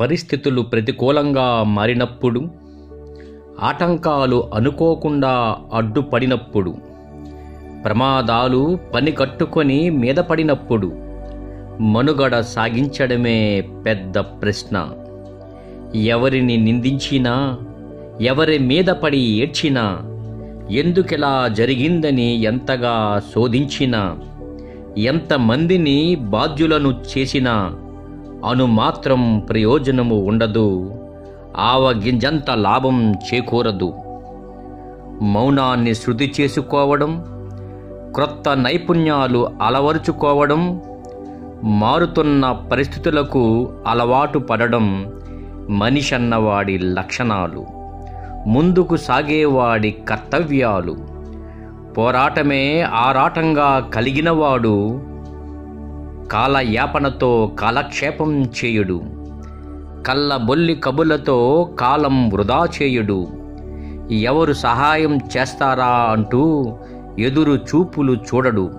పరిస్థితులు ప్రతికూలంగా మారినప్పుడు ఆటంకాలు అనుకోకుండా అడ్డుపడినప్పుడు ప్రమాదాలు పని కట్టుకొని మీద పడినప్పుడు మనుగడ సాగించడమే పెద్ద ప్రశ్న. ఎవరిని నిందించినా ఎవరి మీద పడి ఏడ్చినా ఎందుకిలా జరిగిందని ఎంతగా శోధించినా ఎంతమందిని బాధ్యులను చేసినా అను మాత్రం ప్రయోజనము ఉండదు. ఆవగింజంత లాభం చేకూరదు. మౌనాన్ని శృతి చేసుకోవడం క్రొత్త నైపుణ్యాలు అలవరుచుకోవడం మారుతున్న పరిస్థితులకు అలవాటు పడడం మనిషన్నవాడి లక్షణాలు. ముందుకు సాగేవాడి కర్తవ్యాలు. పోరాటమే ఆరాటంగా కలిగినవాడు కాలయాపనతో కాలక్షేపం చేయుడు. కళ్ళబొల్లి కబులతో కాలం వృధా చేయుడు. ఎవరు సహాయం చేస్తారా అంటూ ఎదురు చూపులు చూడడు.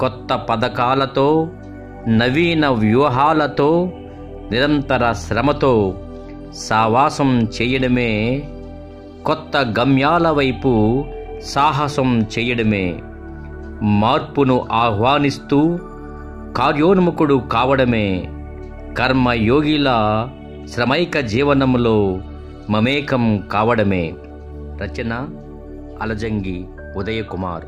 కొత్త పథకాలతో నవీన వ్యూహాలతో నిరంతర శ్రమతో సావాసం చేయడమే కొత్త గమ్యాల వైపు సాహసం చేయడమే. మార్పును ఆహ్వానిస్తూ కార్యోన్ముఖుడు కావడమే కర్మయోగిల శ్రమైక జీవనములో మమేకం కావడమే. రచన అలజంగి ఉదయకుమార్.